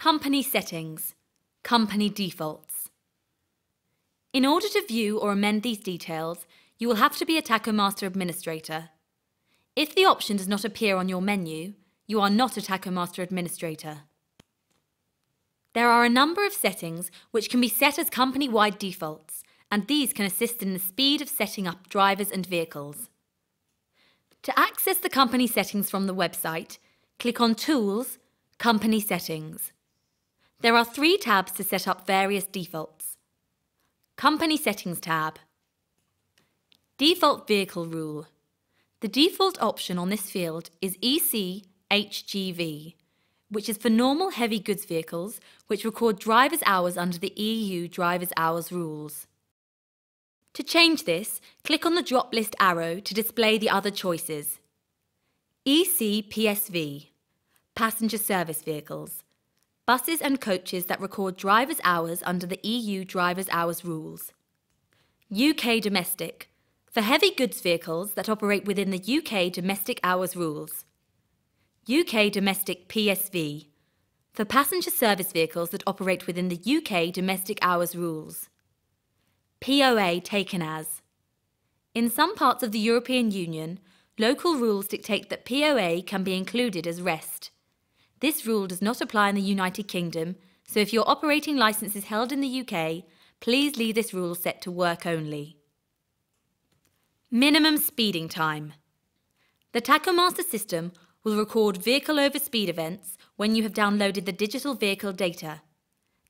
Company Settings, Company Defaults. In order to view or amend these details, you will have to be a Tachomaster administrator. If the option does not appear on your menu, you are not a Tachomaster administrator. There are a number of settings which can be set as company-wide defaults, and these can assist in the speed of setting up drivers and vehicles. To access the company settings from the website, click on Tools, Company Settings. There are three tabs to set up various defaults. Company Settings tab. Default Vehicle Rule. The default option on this field is EC HGV, which is for normal heavy goods vehicles which record driver's hours under the EU driver's hours rules. To change this, click on the drop list arrow to display the other choices. EC PSV, passenger service vehicles buses and coaches that record driver's hours under the EU driver's hours rules. UK domestic, for heavy goods vehicles that operate within the UK domestic hours rules. UK domestic PSV, for passenger service vehicles that operate within the UK domestic hours rules. POA taken as. In some parts of the European Union, local rules dictate that POA can be included as rest. This rule does not apply in the United Kingdom, so if your operating licence is held in the UK, please leave this rule set to work only. Minimum speeding time. The Tachomaster system will record vehicle over speed events when you have downloaded the digital vehicle data.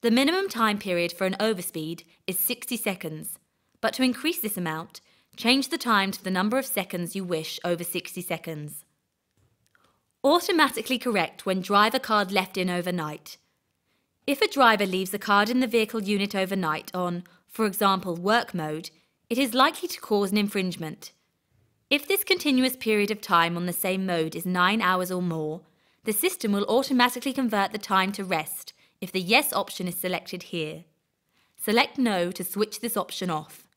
The minimum time period for an overspeed is 60 seconds, but to increase this amount, change the time to the number of seconds you wish over 60 seconds. Automatically correct when driver card left in overnight. If a driver leaves a card in the vehicle unit overnight on, for example, work mode, it is likely to cause an infringement. If this continuous period of time on the same mode is 9 hours or more, the system will automatically convert the time to rest if the Yes option is selected here. Select No to switch this option off.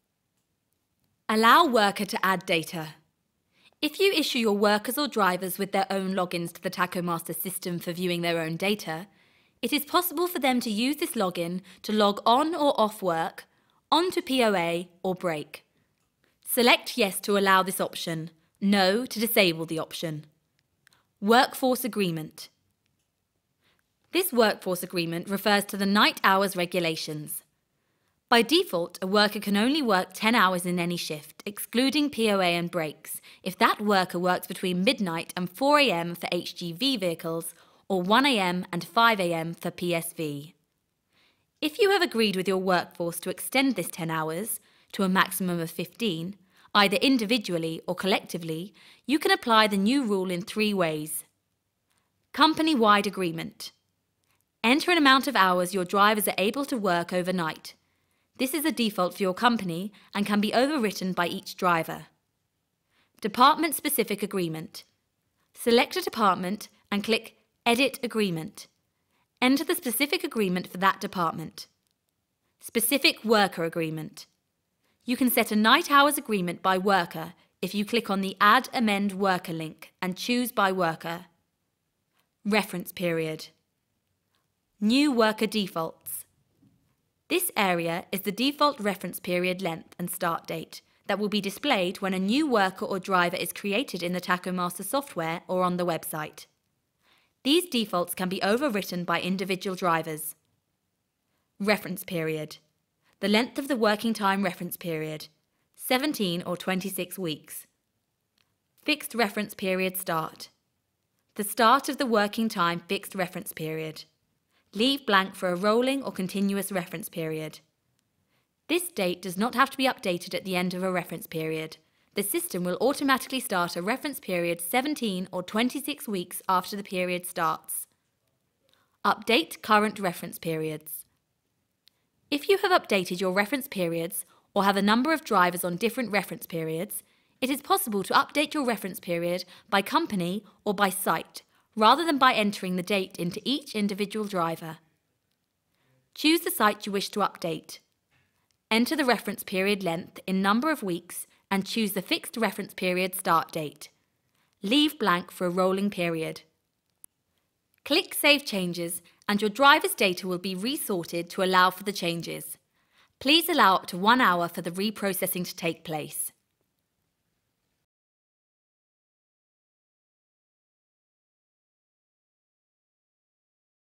Allow worker to add data. If you issue your workers or drivers with their own logins to the Tachomaster system for viewing their own data, it is possible for them to use this login to log on or off work, onto POA or break. Select Yes to allow this option, No to disable the option. Workforce Agreement. This workforce agreement refers to the night hours regulations. By default, a worker can only work 10 hours in any shift, excluding POA and breaks, if that worker works between midnight and 4am for HGV vehicles or 1am and 5am for PSV. If you have agreed with your workforce to extend this 10 hours to a maximum of 15, either individually or collectively, you can apply the new rule in three ways. Company-wide agreement. Enter an amount of hours your drivers are able to work overnight. This is a default for your company and can be overwritten by each driver. Department Specific Agreement. Select a department and click Edit Agreement. Enter the specific agreement for that department. Specific Worker Agreement. You can set a night hours agreement by worker if you click on the Add Amend Worker link and choose by worker. Reference Period. New Worker Defaults. This area is the default reference period length and start date that will be displayed when a new worker or driver is created in the Tachomaster software or on the website. These defaults can be overwritten by individual drivers. Reference period. The length of the working time reference period, 17 or 26 weeks. Fixed reference period start. The start of the working time fixed reference period. Leave blank for a rolling or continuous reference period. This date does not have to be updated at the end of a reference period. The system will automatically start a reference period 17 or 26 weeks after the period starts. Update current reference periods. If you have updated your reference periods or have a number of drivers on different reference periods, it is possible to update your reference period by company or by site rather than by entering the date into each individual driver. Choose the site you wish to update. Enter the reference period length in number of weeks and choose the fixed reference period start date. Leave blank for a rolling period. Click Save Changes and your driver's data will be resorted to allow for the changes. Please allow up to one hour for the reprocessing to take place.